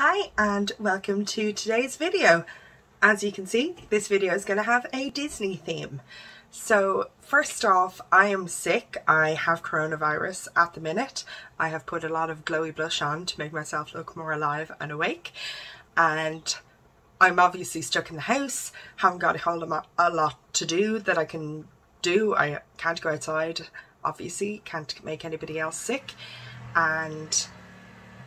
Hi and welcome to today's video. As you can see, this video is going to have a Disney theme. So first off, I am sick. I have coronavirus at the minute. I have put a lot of glowy blush on to make myself look more alive and awake. And I'm obviously stuck in the house, haven't got a whole a lot to do that I can do. I can't go outside, obviously, can't make anybody else sick. And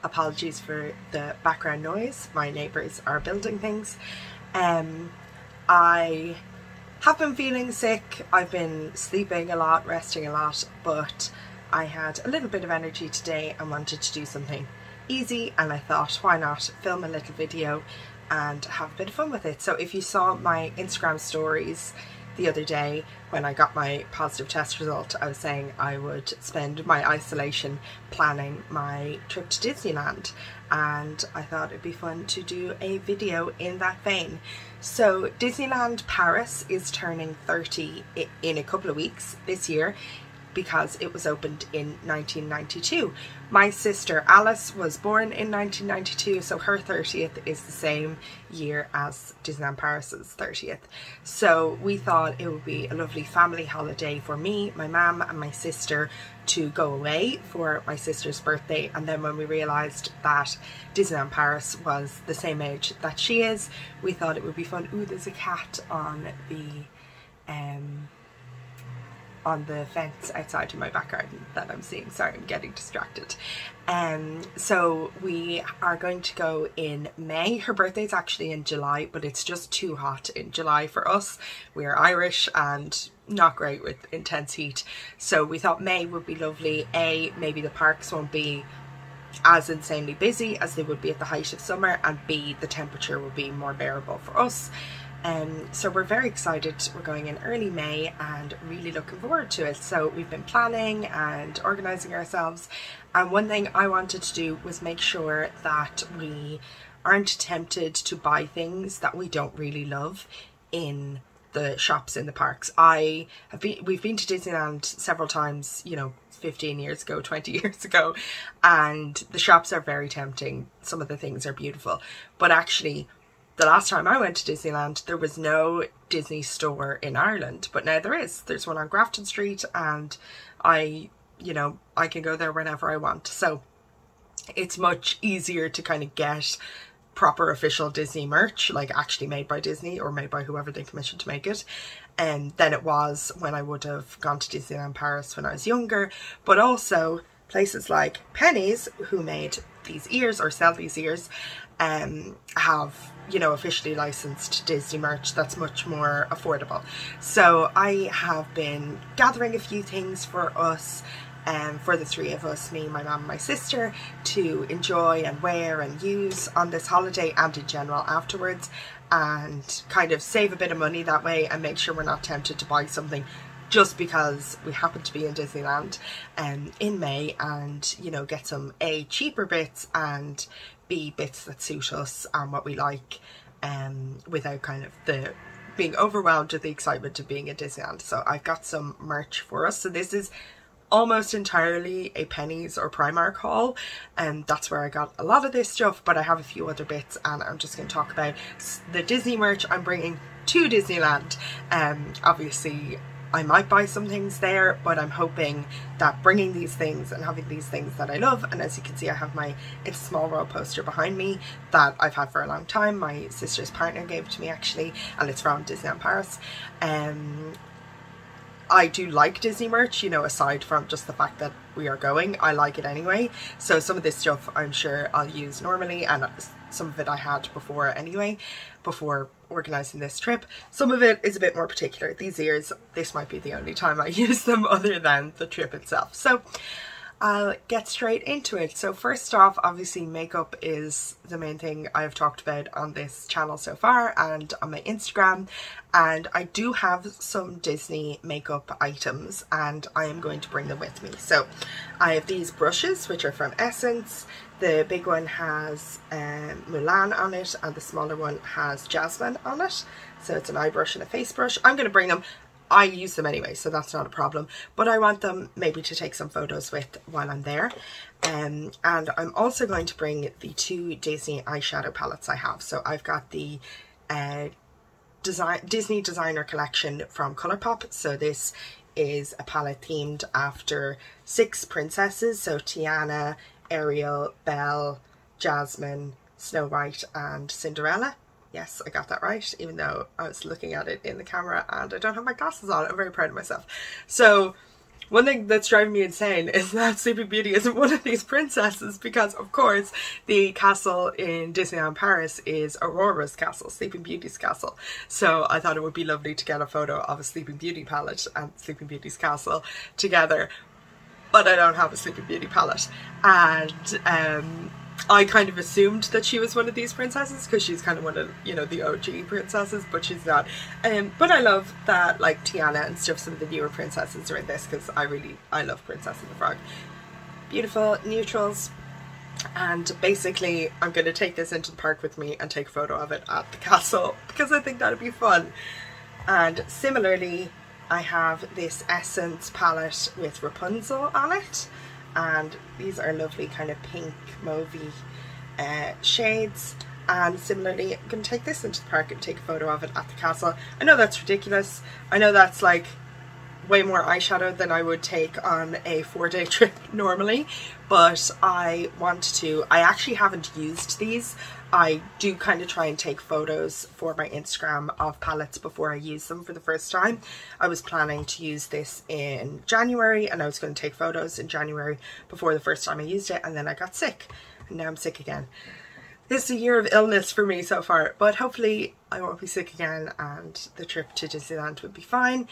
apologies for the background noise. My neighbours are building things. Um, I have been feeling sick. I've been sleeping a lot, resting a lot, but I had a little bit of energy today and wanted to do something easy and I thought why not film a little video and have a bit of fun with it. So if you saw my Instagram stories the other day when I got my positive test result, I was saying I would spend my isolation planning my trip to Disneyland and I thought it'd be fun to do a video in that vein. So Disneyland Paris is turning 30 in a couple of weeks this year because it was opened in 1992. My sister Alice was born in 1992, so her 30th is the same year as Disneyland Paris's 30th. So we thought it would be a lovely family holiday for me, my mum and my sister to go away for my sister's birthday and then when we realised that Disneyland Paris was the same age that she is, we thought it would be fun. Ooh, there's a cat on the um on the fence outside in my back garden that I'm seeing. Sorry, I'm getting distracted. Um, so we are going to go in May. Her birthday is actually in July, but it's just too hot in July for us. We're Irish and not great with intense heat. So we thought May would be lovely. A, maybe the parks won't be as insanely busy as they would be at the height of summer and B, the temperature will be more bearable for us. Um, so we're very excited. We're going in early May and really looking forward to it. So we've been planning and organising ourselves. And one thing I wanted to do was make sure that we aren't tempted to buy things that we don't really love in the shops in the parks. I have been, we've been to Disneyland several times, you know, 15 years ago, 20 years ago, and the shops are very tempting. Some of the things are beautiful, but actually the last time I went to Disneyland, there was no Disney store in Ireland, but now there is. There's one on Grafton Street, and I, you know, I can go there whenever I want. So it's much easier to kind of get proper official Disney merch, like actually made by Disney or made by whoever they commissioned to make it, and um, than it was when I would have gone to Disneyland Paris when I was younger. But also places like Penneys, who made these ears or sell these ears, um, have you know officially licensed Disney merch that's much more affordable. So I have been gathering a few things for us um, for the three of us, me, my mum, my sister, to enjoy and wear and use on this holiday and in general afterwards and kind of save a bit of money that way and make sure we're not tempted to buy something just because we happen to be in Disneyland um, in May and you know get some A cheaper bits and B bits that suit us and what we like um, without kind of the being overwhelmed with the excitement of being in Disneyland. So I've got some merch for us. So this is almost entirely a Penneys or Primark haul and that's where I got a lot of this stuff but I have a few other bits and I'm just going to talk about the Disney merch I'm bringing to Disneyland. Um, obviously I might buy some things there, but I'm hoping that bringing these things and having these things that I love, and as you can see I have my It's a Small World poster behind me that I've had for a long time. My sister's partner gave it to me actually, and it's from Disneyland Paris. Um, I do like Disney merch, you know, aside from just the fact that we are going, I like it anyway. So some of this stuff I'm sure I'll use normally and some of it I had before anyway, before organising this trip. Some of it is a bit more particular. These ears, this might be the only time I use them other than the trip itself. So I'll get straight into it. So first off, obviously makeup is the main thing I've talked about on this channel so far and on my Instagram. And I do have some Disney makeup items and I am going to bring them with me. So I have these brushes, which are from Essence. The big one has um, Mulan on it and the smaller one has Jasmine on it. So it's an eye brush and a face brush. I'm going to bring them I use them anyway, so that's not a problem. But I want them maybe to take some photos with while I'm there. Um, and I'm also going to bring the two Disney eyeshadow palettes I have. So I've got the uh, design Disney Designer Collection from Colourpop. So this is a palette themed after six princesses. So Tiana, Ariel, Belle, Jasmine, Snow White and Cinderella. Yes, I got that right, even though I was looking at it in the camera and I don't have my glasses on. I'm very proud of myself. So one thing that's driving me insane is that Sleeping Beauty isn't one of these princesses because, of course, the castle in Disneyland Paris is Aurora's castle, Sleeping Beauty's castle. So I thought it would be lovely to get a photo of a Sleeping Beauty palette and Sleeping Beauty's castle together. But I don't have a Sleeping Beauty palette. And um, I kind of assumed that she was one of these princesses because she's kind of one of you know the OG princesses, but she's not. Um, but I love that like Tiana and stuff. Some of the newer princesses are in this because I really I love Princess and the Frog. Beautiful neutrals, and basically I'm going to take this into the park with me and take a photo of it at the castle because I think that'd be fun. And similarly, I have this Essence palette with Rapunzel on it and these are lovely kind of pink mauvey uh, shades and similarly I'm going to take this into the park and take a photo of it at the castle. I know that's ridiculous. I know that's like way more eyeshadow than I would take on a four day trip normally but I want to I actually haven't used these I do kind of try and take photos for my Instagram of palettes before I use them for the first time. I was planning to use this in January and I was going to take photos in January before the first time I used it and then I got sick and now I'm sick again. This is a year of illness for me so far but hopefully I won't be sick again and the trip to Disneyland would be fine.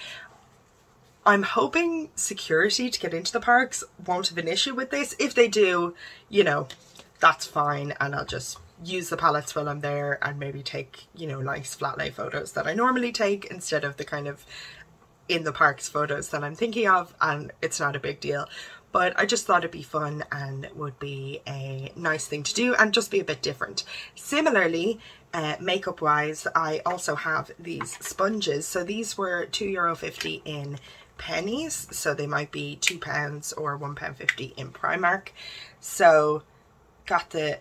I'm hoping security to get into the parks won't have an issue with this. If they do, you know, that's fine and I'll just use the palettes while I'm there and maybe take, you know, nice flat lay photos that I normally take instead of the kind of in the parks photos that I'm thinking of and it's not a big deal. But I just thought it'd be fun and would be a nice thing to do and just be a bit different. Similarly, uh, makeup wise, I also have these sponges. So these were €2.50 in Penneys so they might be two pounds or one pound fifty in Primark. So got the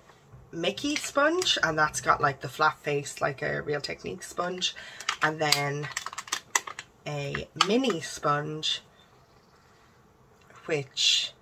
Mickey sponge and that's got like the flat face like a Real Technique sponge. And then a Minnie sponge which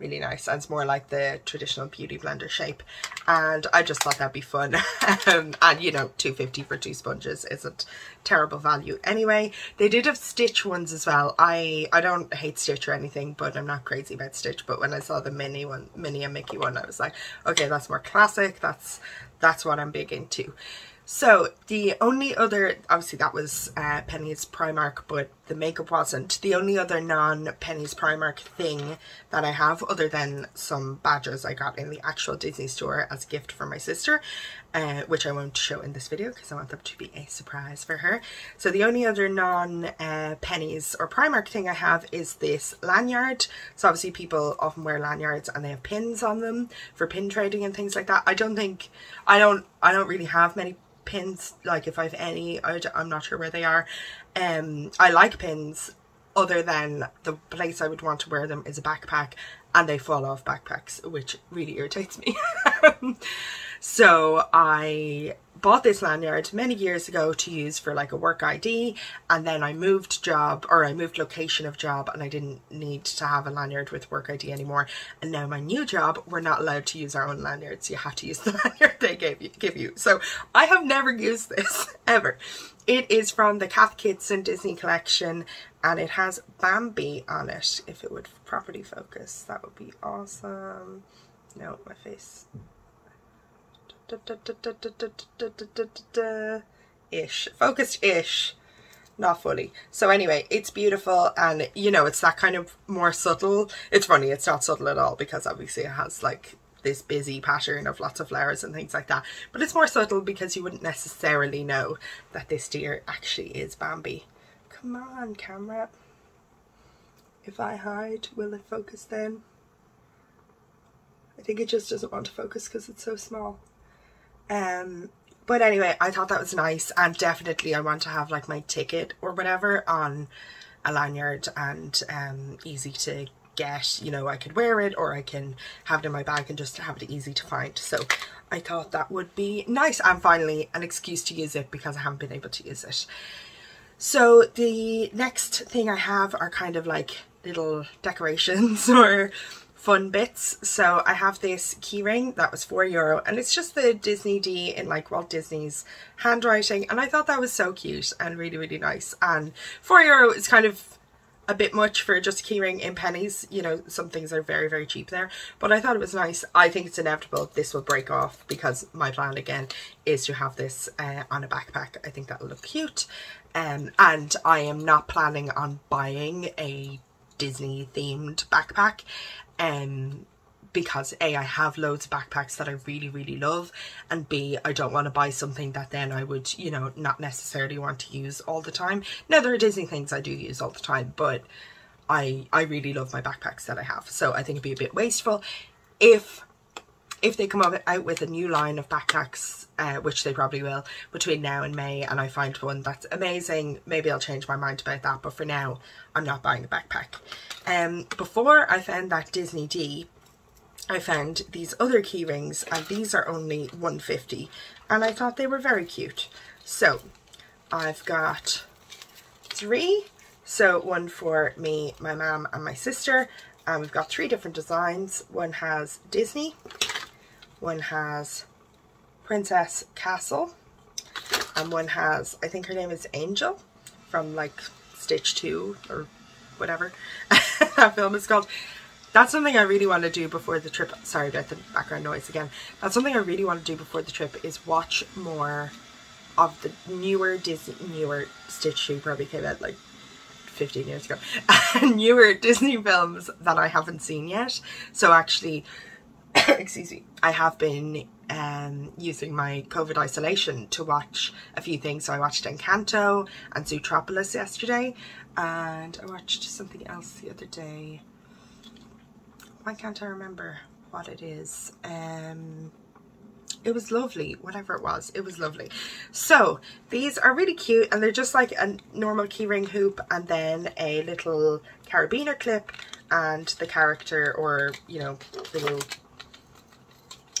really nice and it's more like the traditional beauty blender shape. And I just thought that'd be fun. Um, and you know 250 for two sponges isn't terrible value. Anyway they did have stitch ones as well. I I don't hate stitch or anything but I'm not crazy about stitch. But when I saw the Minnie one Minnie and Mickey one I was like okay that's more classic. That's that's what I'm big into so the only other, obviously that was uh, Penneys Primark, but the makeup wasn't. The only other non-Penneys Primark thing that I have, other than some badges I got in the actual Disney store as a gift for my sister, uh, which I won't show in this video because I want them to be a surprise for her. So the only other non-Penneys uh, or Primark thing I have is this lanyard. So obviously people often wear lanyards and they have pins on them for pin trading and things like that. I don't think, I don't, I don't really have many pins like if I have any I, am not sure where they are um I like pins other than the place I would want to wear them is a backpack and they fall off backpacks which really irritates me so I bought this lanyard many years ago to use for like a work ID and then I moved job or I moved location of job and I didn't need to have a lanyard with work ID anymore. And now my new job we're not allowed to use our own lanyards. You have to use the lanyard they gave you give you. So I have never used this ever. It is from the Cath Kidston Disney collection and it has Bambi on it. If it would properly focus that would be awesome. No my face ish. Focused ish. Not fully. So anyway it's beautiful and you know it's that kind of more subtle. It's funny it's not subtle at all because obviously it has like this busy pattern of lots of flowers and things like that. But it's more subtle because you wouldn't necessarily know that this deer actually is Bambi. Come on camera. If I hide will it focus then? I think it just doesn't want to focus because it's so small um, but anyway, I thought that was nice and definitely I want to have like my ticket or whatever on a lanyard and um, easy to get, you know, I could wear it or I can have it in my bag and just have it easy to find. So I thought that would be nice and finally an excuse to use it because I haven't been able to use it. So the next thing I have are kind of like little decorations or fun bits. So I have this keyring that was four euro and it's just the Disney D in like Walt Disney's handwriting and I thought that was so cute and really really nice. And four euro is kind of a bit much for just a keyring in Penneys you know some things are very very cheap there but I thought it was nice. I think it's inevitable this will break off because my plan again is to have this uh, on a backpack. I think that'll look cute. Um, and I am not planning on buying a Disney themed backpack um, because A, I have loads of backpacks that I really, really love, and B, I don't want to buy something that then I would, you know, not necessarily want to use all the time. Now, there are Disney things I do use all the time, but I, I really love my backpacks that I have, so I think it'd be a bit wasteful if if they come out with a new line of backpacks, uh, which they probably will, between now and May, and I find one that's amazing, maybe I'll change my mind about that, but for now, I'm not buying a backpack. Um, before I found that Disney D, I found these other key rings, and these are only 150 and I thought they were very cute. So, I've got three, so one for me, my mom, and my sister, and we've got three different designs. One has Disney, one has Princess Castle, and one has, I think her name is Angel from like Stitch 2 or whatever that film is called. That's something I really want to do before the trip. Sorry about the background noise again. That's something I really want to do before the trip is watch more of the newer Disney, newer Stitch 2 probably came out like 15 years ago, newer Disney films that I haven't seen yet. So actually excuse me, I have been um, using my COVID isolation to watch a few things. So I watched Encanto and Zootropolis yesterday and I watched something else the other day. Why can't I remember what it is? Um, it was lovely, whatever it was, it was lovely. So these are really cute and they're just like a normal keyring hoop and then a little carabiner clip and the character or, you know, the little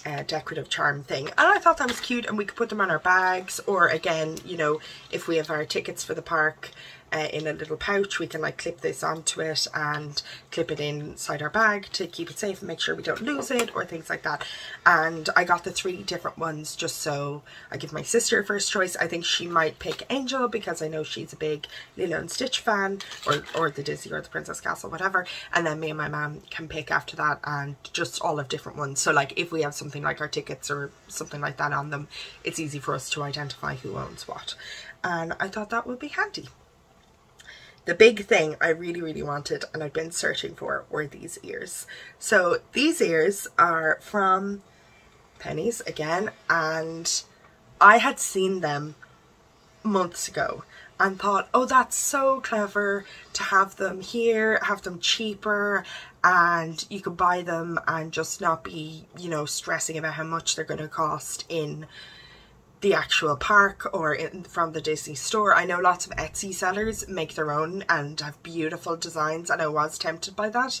uh, decorative charm thing. And I thought that was cute and we could put them on our bags or again you know if we have our tickets for the park uh, in a little pouch. We can like clip this onto it and clip it inside our bag to keep it safe and make sure we don't lose it or things like that. And I got the three different ones just so I give my sister first choice. I think she might pick Angel because I know she's a big Lilo and Stitch fan or, or the Disney or the Princess Castle whatever. And then me and my mom can pick after that and just all of different ones. So like if we have something like our tickets or something like that on them it's easy for us to identify who owns what. And I thought that would be handy. The big thing I really, really wanted and I've been searching for were these ears. So these ears are from Penneys again and I had seen them months ago and thought, oh, that's so clever to have them here, have them cheaper, and you could buy them and just not be, you know, stressing about how much they're going to cost in the actual park or in, from the Disney store. I know lots of Etsy sellers make their own and have beautiful designs and I was tempted by that.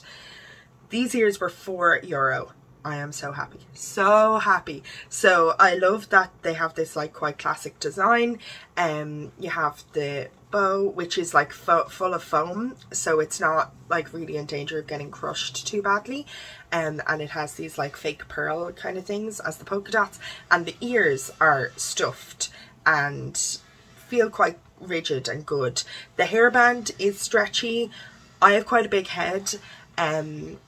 These ears were four euro. I am so happy, so happy. So I love that they have this like quite classic design. Um, you have the bow, which is like full of foam, so it's not like really in danger of getting crushed too badly. Um, and it has these like fake pearl kind of things as the polka dots. And the ears are stuffed and feel quite rigid and good. The hairband is stretchy. I have quite a big head. Um,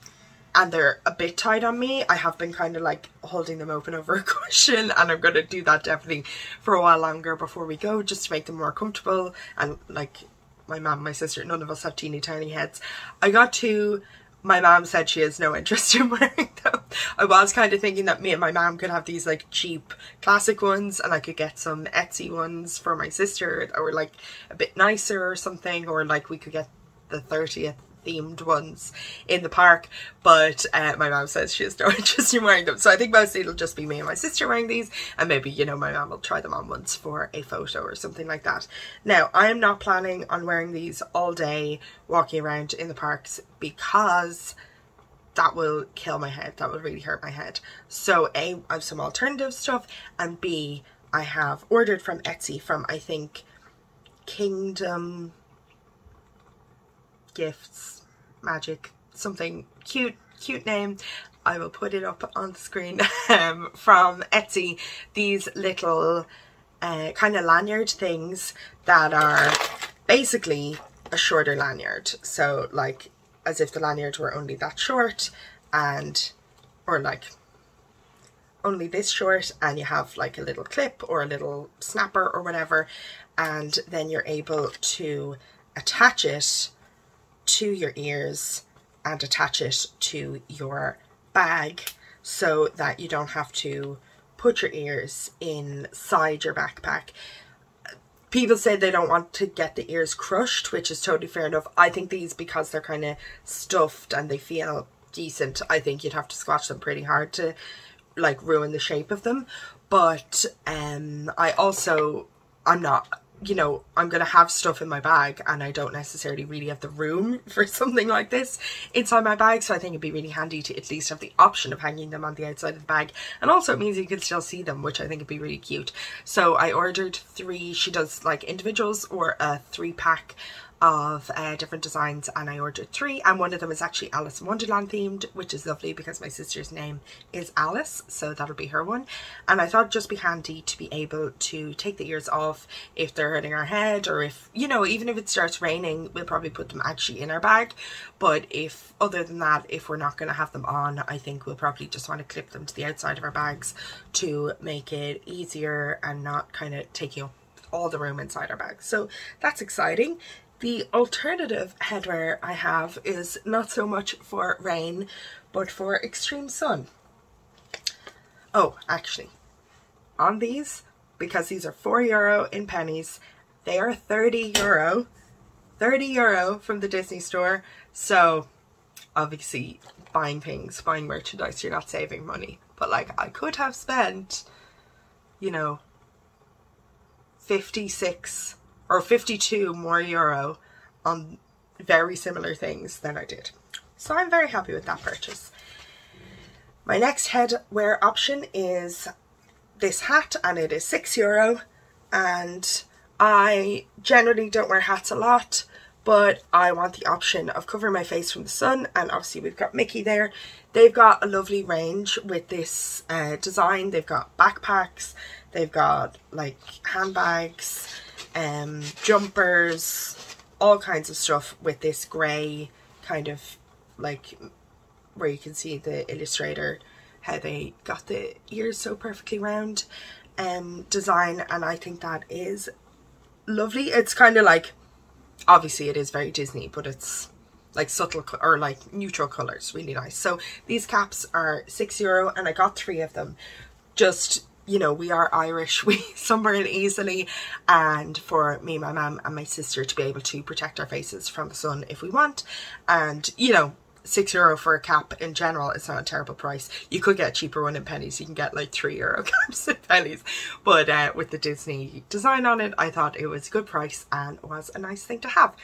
and they're a bit tight on me. I have been kind of like holding them open over a cushion and I'm going to do that definitely for a while longer before we go just to make them more comfortable and like my mom my sister none of us have teeny tiny heads. I got two my mom said she has no interest in wearing them. I was kind of thinking that me and my mom could have these like cheap classic ones and I could get some Etsy ones for my sister that were like a bit nicer or something or like we could get the 30th themed ones in the park but uh, my mom says she has no interest in wearing them. So I think mostly it'll just be me and my sister wearing these and maybe you know my mom will try them on once for a photo or something like that. Now I am not planning on wearing these all day walking around in the parks because that will kill my head. That will really hurt my head. So a I have some alternative stuff and b I have ordered from Etsy from I think Kingdom Gifts Magic something cute cute name. I will put it up on the screen um, from Etsy. These little uh, kind of lanyard things that are basically a shorter lanyard. So like as if the lanyard were only that short and or like only this short and you have like a little clip or a little snapper or whatever and then you're able to attach it to your ears and attach it to your bag so that you don't have to put your ears inside your backpack. People say they don't want to get the ears crushed, which is totally fair enough. I think these, because they're kind of stuffed and they feel decent, I think you'd have to scratch them pretty hard to like ruin the shape of them but um I also I'm not you know I'm gonna have stuff in my bag and I don't necessarily really have the room for something like this inside my bag. So I think it'd be really handy to at least have the option of hanging them on the outside of the bag. And also it means you can still see them which I think would be really cute. So I ordered three she does like individuals or a three pack of uh, different designs and I ordered three and one of them is actually Alice in Wonderland themed which is lovely because my sister's name is Alice so that'll be her one. And I thought just be handy to be able to take the ears off if they're hurting our head or if you know even if it starts raining we'll probably put them actually in our bag. But if other than that if we're not going to have them on I think we'll probably just want to clip them to the outside of our bags to make it easier and not kind of taking up all the room inside our bags. So that's exciting the alternative headwear I have is not so much for rain, but for extreme sun. Oh, actually, on these, because these are 4 euro in Penneys, they are 30 euro. 30 euro from the Disney store. So, obviously, buying things, buying merchandise, you're not saving money. But, like, I could have spent, you know, 56 or 52 more euro on very similar things than I did. So I'm very happy with that purchase. My next headwear option is this hat and it is 6 euro and I generally don't wear hats a lot but I want the option of covering my face from the sun and obviously we've got Mickey there. They've got a lovely range with this uh, design. They've got backpacks, they've got like handbags, um, jumpers, all kinds of stuff with this grey kind of like where you can see the illustrator how they got the ears so perfectly round um, design and I think that is lovely. It's kind of like, obviously it is very Disney, but it's like subtle or like neutral colours, really nice. So these caps are six euro and I got three of them just you know, we are Irish, we sunburn easily and for me, my mum and my sister to be able to protect our faces from the sun if we want and, you know, six euro for a cap in general is not a terrible price. You could get a cheaper one in Penneys. You can get like three euro caps in Penneys. But uh, with the Disney design on it, I thought it was a good price and was a nice thing to have.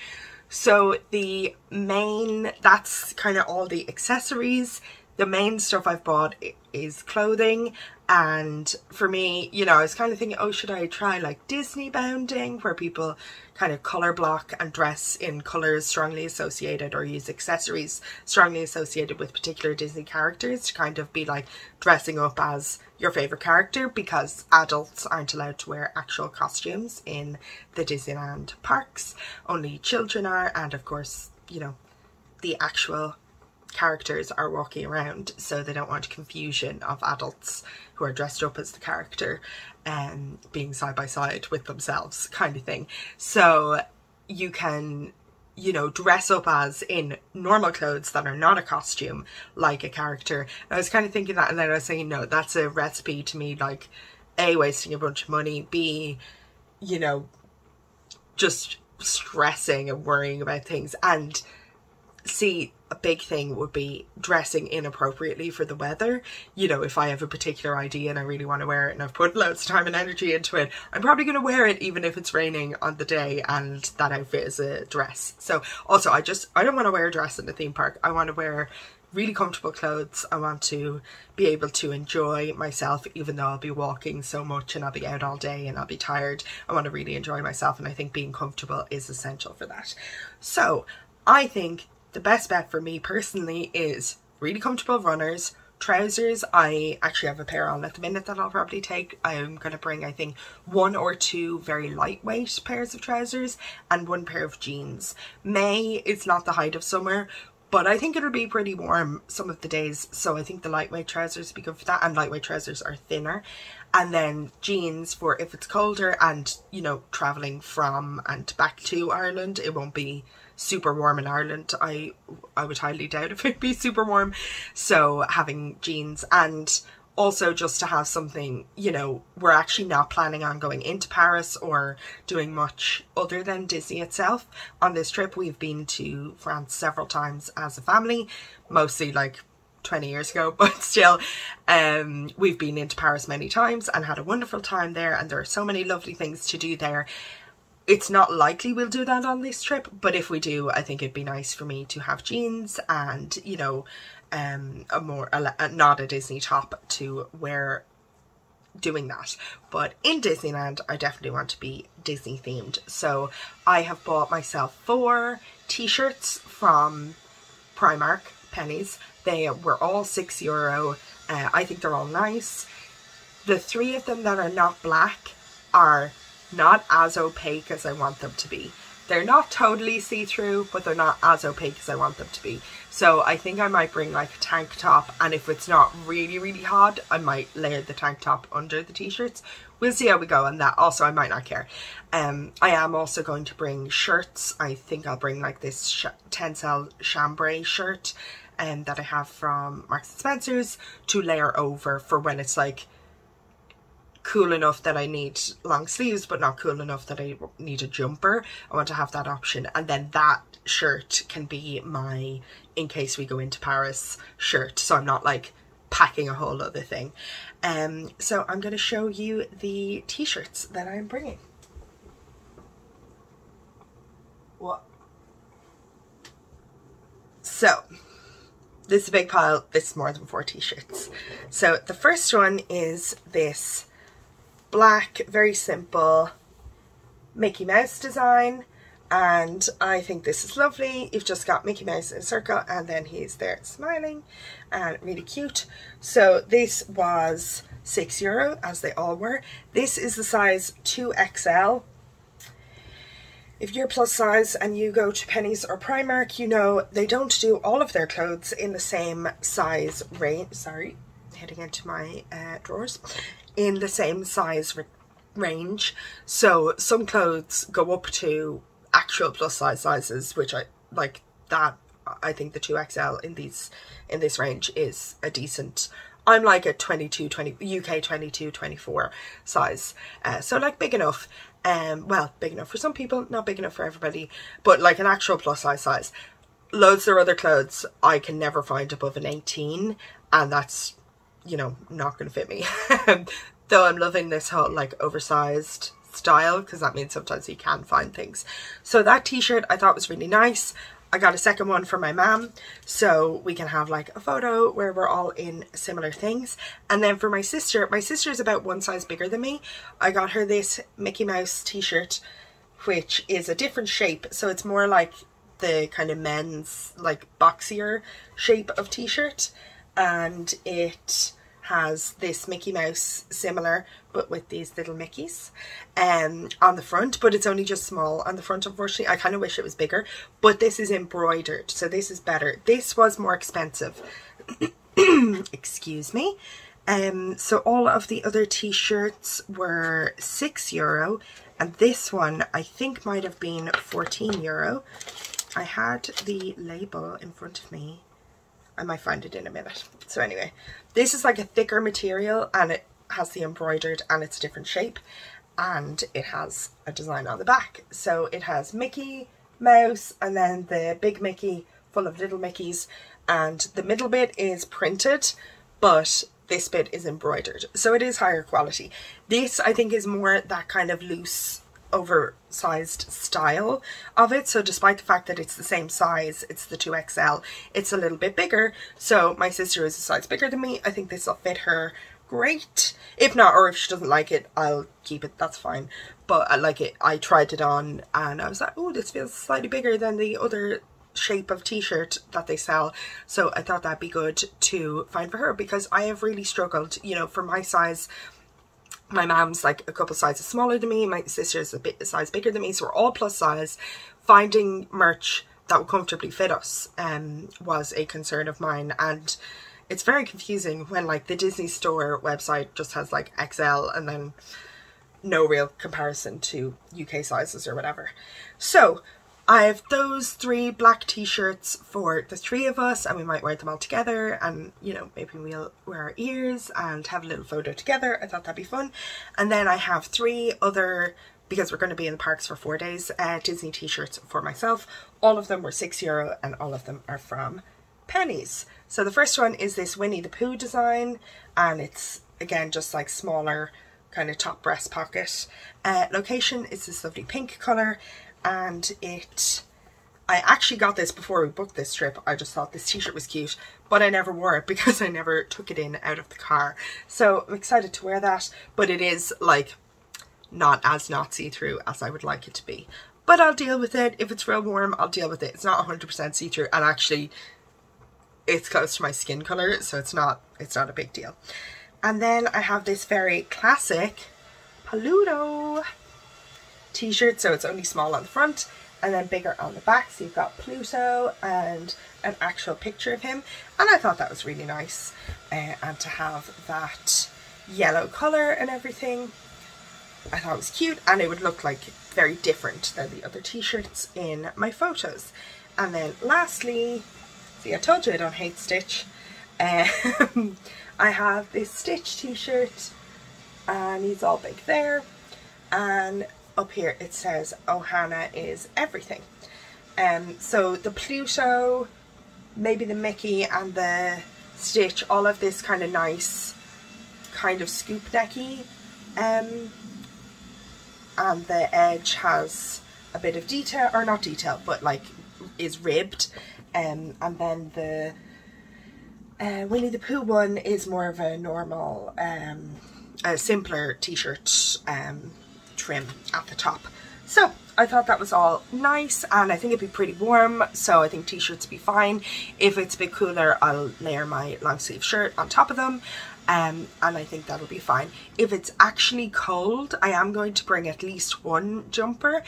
So the main, that's kind of all the accessories. The main stuff I've bought is clothing and for me you know I was kind of thinking oh should I try like Disney bounding where people kind of color block and dress in colors strongly associated or use accessories strongly associated with particular Disney characters to kind of be like dressing up as your favorite character because adults aren't allowed to wear actual costumes in the Disneyland parks. Only children are and of course you know the actual characters are walking around so they don't want confusion of adults who are dressed up as the character and um, being side by side with themselves kind of thing. So you can you know dress up as in normal clothes that are not a costume like a character. I was kind of thinking that and then I was saying no that's a recipe to me like a wasting a bunch of money b you know just stressing and worrying about things and see a big thing would be dressing inappropriately for the weather. You know, if I have a particular idea and I really want to wear it and I've put loads of time and energy into it, I'm probably going to wear it even if it's raining on the day and that outfit is a dress. So also I just, I don't want to wear a dress in the theme park. I want to wear really comfortable clothes. I want to be able to enjoy myself even though I'll be walking so much and I'll be out all day and I'll be tired. I want to really enjoy myself and I think being comfortable is essential for that. So I think the best bet for me personally is really comfortable runners, trousers. I actually have a pair on at the minute that I'll probably take. I'm going to bring, I think, one or two very lightweight pairs of trousers and one pair of jeans. May is not the height of summer, but I think it'll be pretty warm some of the days. So I think the lightweight trousers would be good for that. And lightweight trousers are thinner. And then jeans for if it's colder and, you know, traveling from and back to Ireland, it won't be super warm in Ireland. I I would highly doubt if it'd be super warm. So having jeans and also just to have something, you know, we're actually not planning on going into Paris or doing much other than Disney itself. On this trip, we've been to France several times as a family, mostly like 20 years ago, but still, um, we've been into Paris many times and had a wonderful time there. And there are so many lovely things to do there it's not likely we'll do that on this trip, but if we do, I think it'd be nice for me to have jeans and, you know, um, a more, a, a, not a Disney top to wear doing that. But in Disneyland, I definitely want to be Disney themed. So I have bought myself four t-shirts from Primark, Penneys. They were all six euro. Uh, I think they're all nice. The three of them that are not black are not as opaque as I want them to be. They're not totally see-through, but they're not as opaque as I want them to be. So I think I might bring like a tank top and if it's not really, really hot, I might layer the tank top under the t-shirts. We'll see how we go on that. Also, I might not care. Um, I am also going to bring shirts. I think I'll bring like this sh Tencel chambray shirt um, that I have from Marks & Spencer's to layer over for when it's like cool enough that I need long sleeves but not cool enough that I need a jumper. I want to have that option and then that shirt can be my in case we go into Paris shirt so I'm not like packing a whole other thing. Um, so I'm going to show you the t-shirts that I'm bringing. What? So, this is a big pile. This is more than four t-shirts. So the first one is this black, very simple Mickey Mouse design and I think this is lovely. You've just got Mickey Mouse in a circle and then he's there smiling and really cute. So this was six euro as they all were. This is the size 2XL. If you're plus size and you go to Penneys or Primark, you know they don't do all of their clothes in the same size range. Sorry, heading into my uh, drawers in the same size range. So some clothes go up to actual plus size sizes, which I like that. I think the 2XL in these in this range is a decent I'm like a 22, 20, UK 22, 24 size. Uh, so like big enough. Um, well, big enough for some people, not big enough for everybody, but like an actual plus size size. Loads of other clothes I can never find above an 18 and that's you know, not going to fit me. Though I'm loving this whole like oversized style because that means sometimes you can find things. So that t-shirt I thought was really nice. I got a second one for my mom so we can have like a photo where we're all in similar things. And then for my sister, my sister is about one size bigger than me. I got her this Mickey Mouse t-shirt which is a different shape. So it's more like the kind of men's like boxier shape of t-shirt and it has this Mickey Mouse similar but with these little Mickeys um, on the front but it's only just small on the front unfortunately. I kind of wish it was bigger but this is embroidered so this is better. This was more expensive. Excuse me. Um, so all of the other t-shirts were six euro and this one I think might have been 14 euro. I had the label in front of me. I might find it in a minute. So anyway, this is like a thicker material and it has the embroidered and it's a different shape and it has a design on the back. So it has Mickey, Mouse and then the big Mickey full of little Mickeys and the middle bit is printed but this bit is embroidered so it is higher quality this I think is more that kind of loose oversized style of it. So despite the fact that it's the same size it's the 2XL it's a little bit bigger. So my sister is a size bigger than me. I think this will fit her great. If not or if she doesn't like it I'll keep it. That's fine. But I like it. I tried it on and I was like oh this feels slightly bigger than the other shape of t-shirt that they sell. So I thought that'd be good to find for her because I have really struggled you know for my size my mom's like a couple sizes smaller than me my sister's a bit a size bigger than me so we're all plus size finding merch that would comfortably fit us um was a concern of mine and it's very confusing when like the Disney store website just has like XL and then no real comparison to UK sizes or whatever. So I have those three black t-shirts for the three of us and we might wear them all together and you know maybe we'll wear our ears and have a little photo together. I thought that'd be fun. And then I have three other because we're going to be in the parks for four days uh, Disney t-shirts for myself. All of them were six euro and all of them are from Penneys. So the first one is this Winnie the Pooh design and it's again just like smaller kind of top breast pocket. Uh, location is this lovely pink colour and it I actually got this before we booked this trip. I just thought this t-shirt was cute, but I never wore it because I never took it in out of the car. So I'm excited to wear that, but it is like not as not see-through as I would like it to be. But I'll deal with it. If it's real warm, I'll deal with it. It's not 100% see-through and actually it's close to my skin color so it's not it's not a big deal and then I have this very classic Pluto t-shirt so it's only small on the front and then bigger on the back so you've got Pluto and an actual picture of him and I thought that was really nice uh, and to have that yellow color and everything I thought it was cute and it would look like very different than the other t-shirts in my photos and then lastly See, I told you I don't hate Stitch. Um, I have this Stitch t-shirt and he's all big there. And up here it says Ohana is everything. Um, so the Pluto, maybe the Mickey and the Stitch, all of this kind of nice kind of scoop necky. Um, and the edge has a bit of detail, or not detail, but like is ribbed um, and then the uh, Winnie the Pooh one is more of a normal, um, a simpler t-shirt um, trim at the top. So I thought that was all nice and I think it'd be pretty warm so I think t-shirts be fine. If it's a bit cooler I'll layer my long sleeve shirt on top of them um, and I think that'll be fine. If it's actually cold I am going to bring at least one jumper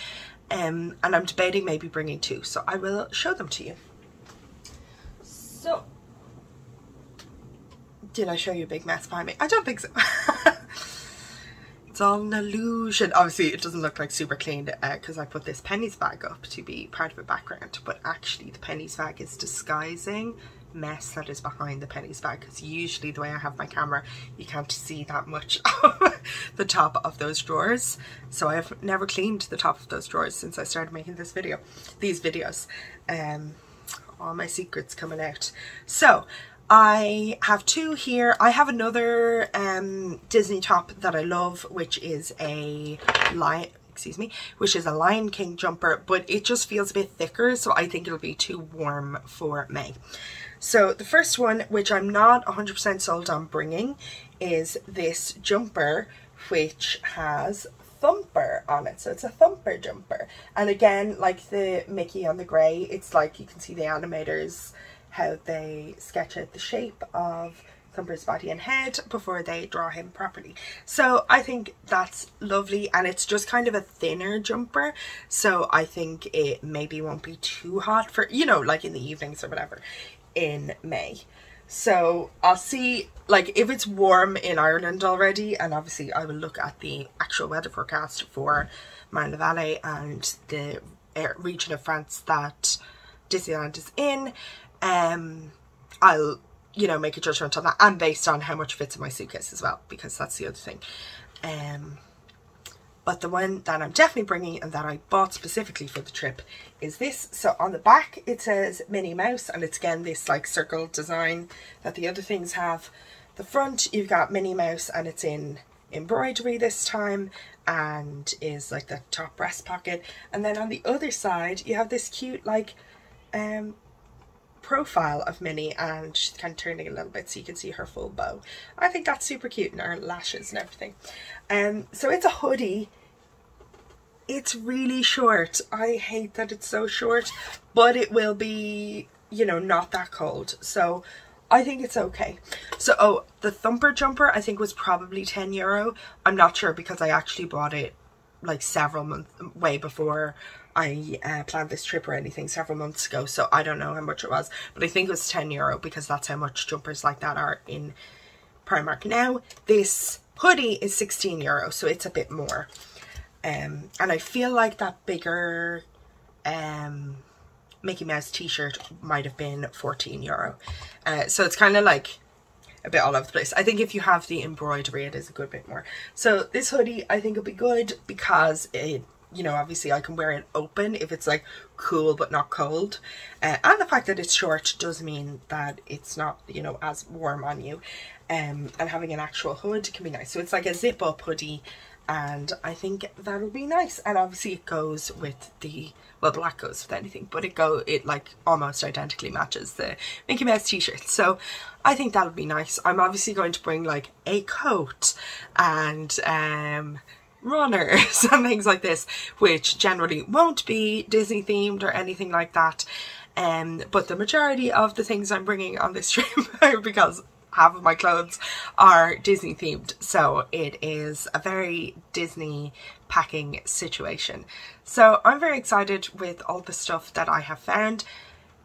um, and I'm debating maybe bringing two so I will show them to you. So, did I show you a big mess behind me? I don't think so. it's all an illusion. Obviously, it doesn't look like super clean because uh, I put this Penneys bag up to be part of a background. But actually, the Penneys bag is disguising mess that is behind the Penneys bag because usually the way I have my camera you can't see that much of the top of those drawers so I've never cleaned the top of those drawers since I started making this video these videos um all my secrets coming out. So I have two here. I have another um, Disney top that I love, which is a lion, excuse me, which is a Lion King jumper, but it just feels a bit thicker, so I think it'll be too warm for May. So the first one, which I'm not 100% sold on bringing, is this jumper, which has thumper on it. So it's a thumper jumper. And again, like the Mickey on the grey, it's like you can see the animators, how they sketch out the shape of Thumper's body and head before they draw him properly. So I think that's lovely and it's just kind of a thinner jumper. So I think it maybe won't be too hot for, you know, like in the evenings or whatever in May. So I'll see, like, if it's warm in Ireland already, and obviously I will look at the actual weather forecast for Marne-la-Vallée and the eh, region of France that Disneyland is in, um, I'll, you know, make a judgment on that, and based on how much fits in my suitcase as well, because that's the other thing. Um, But the one that I'm definitely bringing and that I bought specifically for the trip is this. So on the back it says Minnie Mouse and it's again this like circle design that the other things have. The front you've got Minnie Mouse and it's in embroidery this time and is like the top breast pocket and then on the other side you have this cute like um profile of Minnie and she's kind of turning a little bit so you can see her full bow. I think that's super cute and her lashes and everything. Um, so it's a hoodie. It's really short. I hate that it's so short, but it will be, you know, not that cold. So I think it's okay. So, oh, the Thumper Jumper I think was probably 10 euro. I'm not sure because I actually bought it like several months way before I uh, planned this trip or anything several months ago so I don't know how much it was but I think it was 10 euro because that's how much jumpers like that are in Primark now this hoodie is 16 euro so it's a bit more um, and I feel like that bigger um, Mickey Mouse t-shirt might have been 14 euro uh, so it's kind of like a bit all over the place. I think if you have the embroidery, it is a good bit more. So this hoodie, I think will be good because it you know, obviously I can wear it open if it's like cool but not cold. Uh, and the fact that it's short does mean that it's not, you know, as warm on you. Um, and having an actual hood can be nice. So it's like a zip up hoodie and I think that'll be nice. And obviously it goes with the, well black goes with anything, but it go, it like almost identically matches the Mickey Mouse t-shirt. So I think that'll be nice. I'm obviously going to bring like a coat and um runners and things like this, which generally won't be Disney themed or anything like that. Um, but the majority of the things I'm bringing on this trip because half of my clothes are Disney themed. So it is a very Disney packing situation. So I'm very excited with all the stuff that I have found.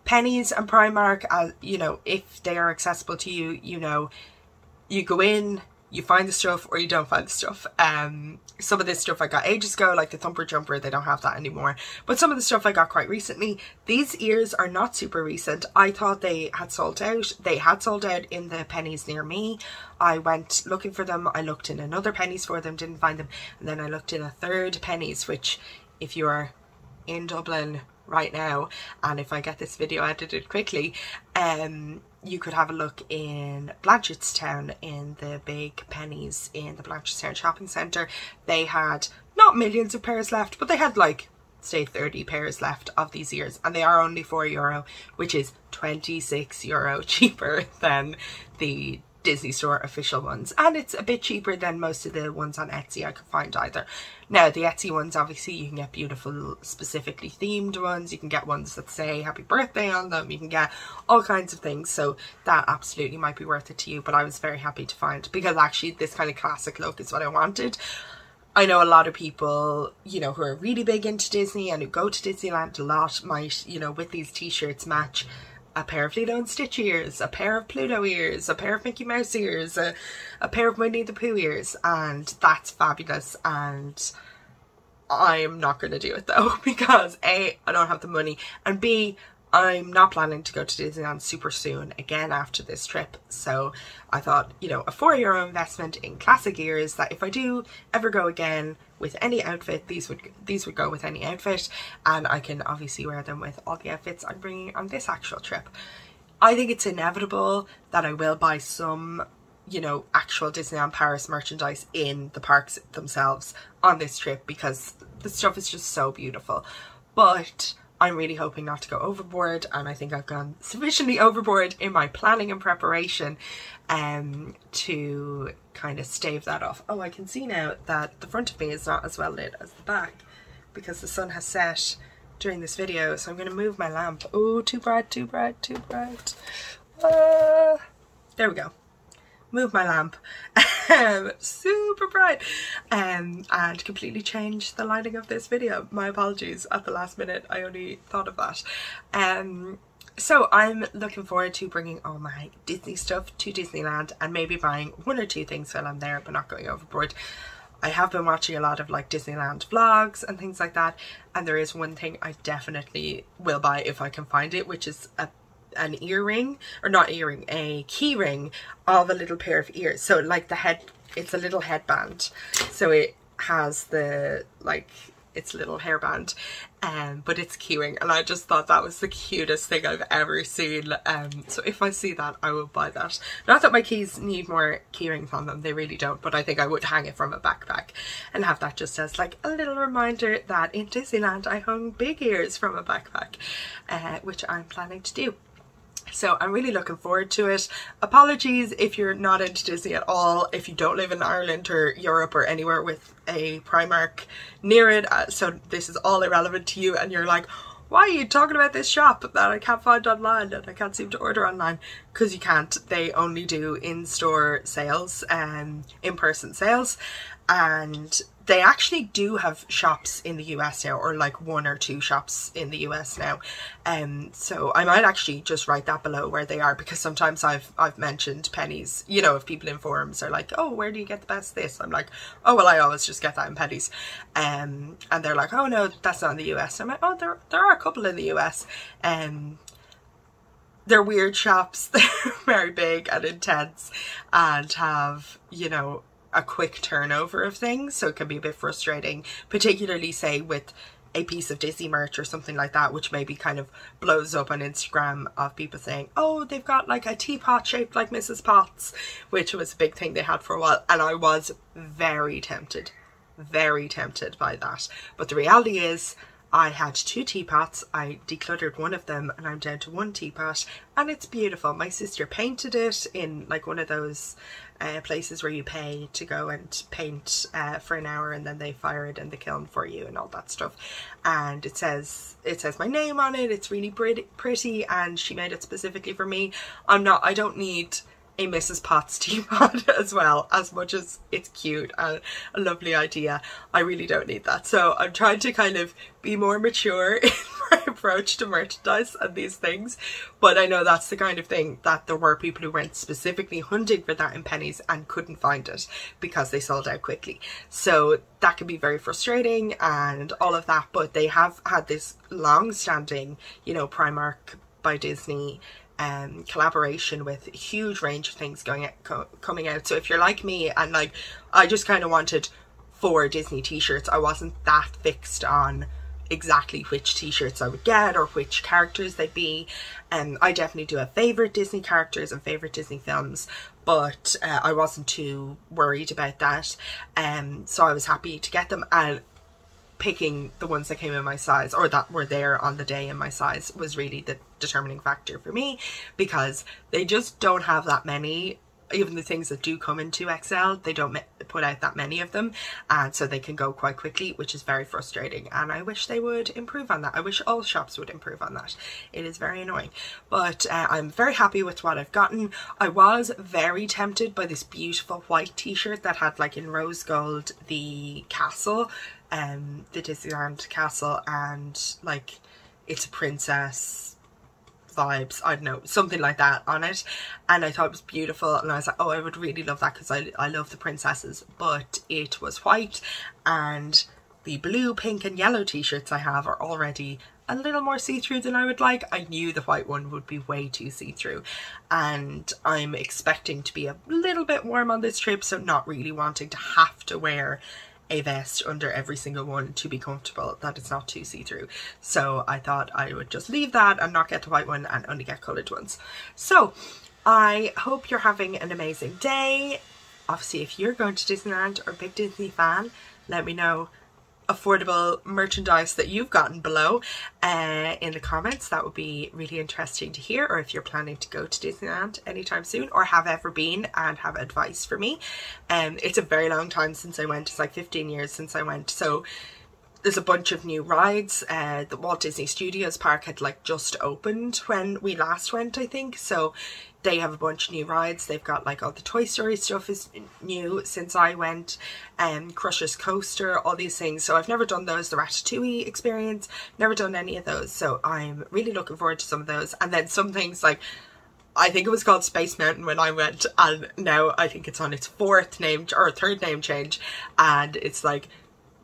Penneys and Primark, uh, you know, if they are accessible to you, you know, you go in, you find the stuff or you don't find the stuff. Um, some of this stuff I got ages ago, like the Thumper Jumper, they don't have that anymore. But some of the stuff I got quite recently. These ears are not super recent. I thought they had sold out. They had sold out in the Penneys near me. I went looking for them. I looked in another Penneys for them, didn't find them. And then I looked in a third Penneys, which if you're in Dublin right now, and if I get this video edited quickly, um, you could have a look in Blanchardstown in the big Penneys in the Blanchardstown shopping centre. They had not millions of pairs left, but they had like say 30 pairs left of these ears and they are only 4 euro which is 26 euro cheaper than the Disney Store official ones. And it's a bit cheaper than most of the ones on Etsy I could find either. Now, the Etsy ones, obviously, you can get beautiful, specifically themed ones. You can get ones that say happy birthday on them. You can get all kinds of things. So that absolutely might be worth it to you. But I was very happy to find because actually this kind of classic look is what I wanted. I know a lot of people, you know, who are really big into Disney and who go to Disneyland a lot might, you know, with these t-shirts match a pair of Lilo and Stitch ears, a pair of Pluto ears, a pair of Mickey Mouse ears, a, a pair of Winnie the Pooh ears, and that's fabulous. And I'm not going to do it though because A, I don't have the money, and B, I'm not planning to go to Disneyland super soon again after this trip. So I thought, you know, a four euro investment in classic ears that if I do ever go again with any outfit, these would these would go with any outfit and I can obviously wear them with all the outfits I'm bringing on this actual trip. I think it's inevitable that I will buy some you know, actual Disneyland Paris merchandise in the parks themselves on this trip because the stuff is just so beautiful. But I'm really hoping not to go overboard and I think I've gone sufficiently overboard in my planning and preparation um, to kind of stave that off. Oh, I can see now that the front of me is not as well lit as the back because the sun has set during this video. So I'm going to move my lamp. Oh, too bright, too bright, too bright. Uh, there we go move my lamp um, super bright um, and completely change the lighting of this video. My apologies at the last minute, I only thought of that. Um, so I'm looking forward to bringing all my Disney stuff to Disneyland and maybe buying one or two things while I'm there but not going overboard. I have been watching a lot of like Disneyland vlogs and things like that and there is one thing I definitely will buy if I can find it which is a an earring or not earring a key ring of a little pair of ears. So like the head it's a little headband. So it has the like its little hairband um but it's queuing and I just thought that was the cutest thing I've ever seen um so if I see that I will buy that. Not that my keys need more keyrings on them they really don't but I think I would hang it from a backpack and have that just as like a little reminder that in Disneyland I hung big ears from a backpack uh, which I'm planning to do so I'm really looking forward to it. Apologies if you're not into Disney at all, if you don't live in Ireland or Europe or anywhere with a Primark near it. Uh, so this is all irrelevant to you and you're like, why are you talking about this shop that I can't find online and I can't seem to order online? Because you can't. They only do in-store sales and um, in-person sales and they actually do have shops in the US now or like one or two shops in the US now. Um so I might actually just write that below where they are because sometimes I've I've mentioned Penneys you know if people in forums are like oh where do you get the best this? I'm like oh well I always just get that in Penneys um and they're like oh no that's not in the US I'm like oh there, there are a couple in the US um they're weird shops they're very big and intense and have you know a quick turnover of things so it can be a bit frustrating particularly say with a piece of Disney merch or something like that which maybe kind of blows up on Instagram of people saying oh they've got like a teapot shaped like Mrs. Potts which was a big thing they had for a while and I was very tempted very tempted by that but the reality is I had two teapots, I decluttered one of them and I'm down to one teapot and it's beautiful. My sister painted it in like one of those uh, places where you pay to go and paint uh, for an hour and then they fire it in the kiln for you and all that stuff. And it says it says my name on it. It's really pretty pretty and she made it specifically for me. I'm not I don't need a Mrs. Potts teapot as well as much as it's cute and a lovely idea I really don't need that so I'm trying to kind of be more mature in my approach to merchandise and these things but I know that's the kind of thing that there were people who went specifically hunting for that in Penneys and couldn't find it because they sold out quickly so that can be very frustrating and all of that but they have had this long-standing you know Primark by Disney um, collaboration with a huge range of things going at, co coming out. So if you're like me and like I just kind of wanted four Disney t-shirts, I wasn't that fixed on exactly which t-shirts I would get or which characters they'd be. And um, I definitely do have favorite Disney characters and favorite Disney films, but uh, I wasn't too worried about that. Um, so I was happy to get them and picking the ones that came in my size or that were there on the day in my size was really the determining factor for me because they just don't have that many even the things that do come into XL, they don't put out that many of them, and so they can go quite quickly, which is very frustrating. And I wish they would improve on that. I wish all shops would improve on that. It is very annoying, but uh, I'm very happy with what I've gotten. I was very tempted by this beautiful white T-shirt that had like in rose gold the castle, um, the Disneyland castle, and like it's a princess vibes, I don't know, something like that on it. And I thought it was beautiful and I was like, oh, I would really love that because I, I love the princesses. But it was white and the blue, pink and yellow t-shirts I have are already a little more see-through than I would like. I knew the white one would be way too see-through and I'm expecting to be a little bit warm on this trip so not really wanting to have to wear a vest under every single one to be comfortable. That it's not too see-through. So I thought I would just leave that and not get the white one and only get coloured ones. So I hope you're having an amazing day. Obviously if you're going to Disneyland or a big Disney fan let me know affordable merchandise that you've gotten below uh, in the comments. That would be really interesting to hear or if you're planning to go to Disneyland anytime soon or have ever been and have advice for me. Um, it's a very long time since I went. It's like 15 years since I went. So there's a bunch of new rides. Uh, the Walt Disney Studios Park had like just opened when we last went, I think. So they have a bunch of new rides. They've got like all the Toy Story stuff is new since I went. Um, Crush's Coaster, all these things. So I've never done those. The Ratatouille experience, never done any of those. So I'm really looking forward to some of those. And then some things like I think it was called Space Mountain when I went and now I think it's on its fourth name or third name change and it's like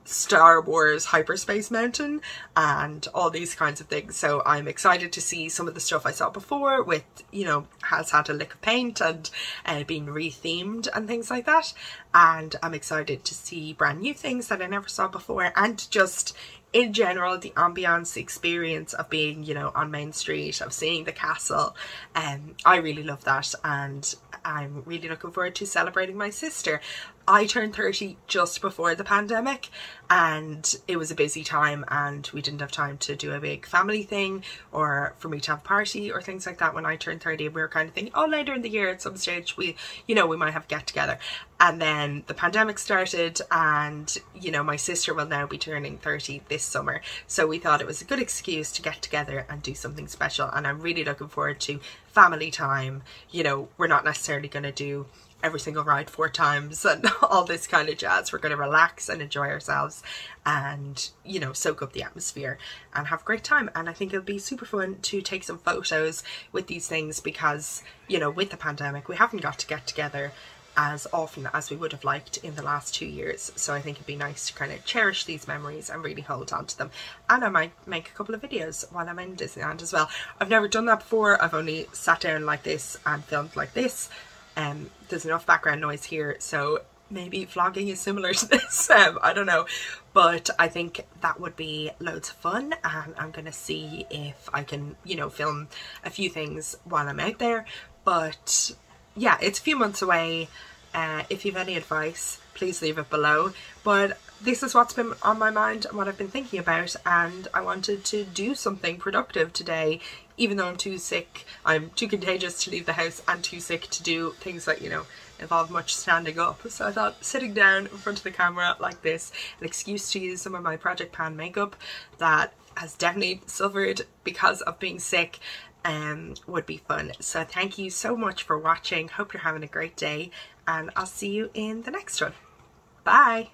Star Wars Hyperspace Mountain and all these kinds of things. So I'm excited to see some of the stuff I saw before with, you know, has had a lick of paint and uh, rethemed and things like that. And I'm excited to see brand new things that I never saw before and just in general the ambience the experience of being you know on main street of seeing the castle um i really love that and i'm really looking forward to celebrating my sister I turned 30 just before the pandemic and it was a busy time and we didn't have time to do a big family thing or for me to have a party or things like that when I turned 30 we were kind of thinking oh later in the year at some stage we you know we might have get together. And then the pandemic started and you know my sister will now be turning 30 this summer. So we thought it was a good excuse to get together and do something special and I'm really looking forward to family time. You know we're not necessarily going to do every single ride four times and all this kind of jazz. We're going to relax and enjoy ourselves and, you know, soak up the atmosphere and have a great time. And I think it'll be super fun to take some photos with these things because, you know, with the pandemic, we haven't got to get together as often as we would have liked in the last two years so I think it'd be nice to kind of cherish these memories and really hold on to them and I might make a couple of videos while I'm in Disneyland as well. I've never done that before I've only sat down like this and filmed like this um, there's enough background noise here so maybe vlogging is similar to this um, I don't know. But I think that would be loads of fun and I'm gonna see if I can you know film a few things while I'm out there. But yeah it's a few months away. Uh, if you have any advice please leave it below. But this is what's been on my mind and what I've been thinking about and I wanted to do something productive today even though I'm too sick, I'm too contagious to leave the house and too sick to do things that, you know, involve much standing up. So I thought sitting down in front of the camera like this, an excuse to use some of my Project Pan makeup that has definitely suffered because of being sick um, would be fun. So thank you so much for watching. Hope you're having a great day and I'll see you in the next one. Bye!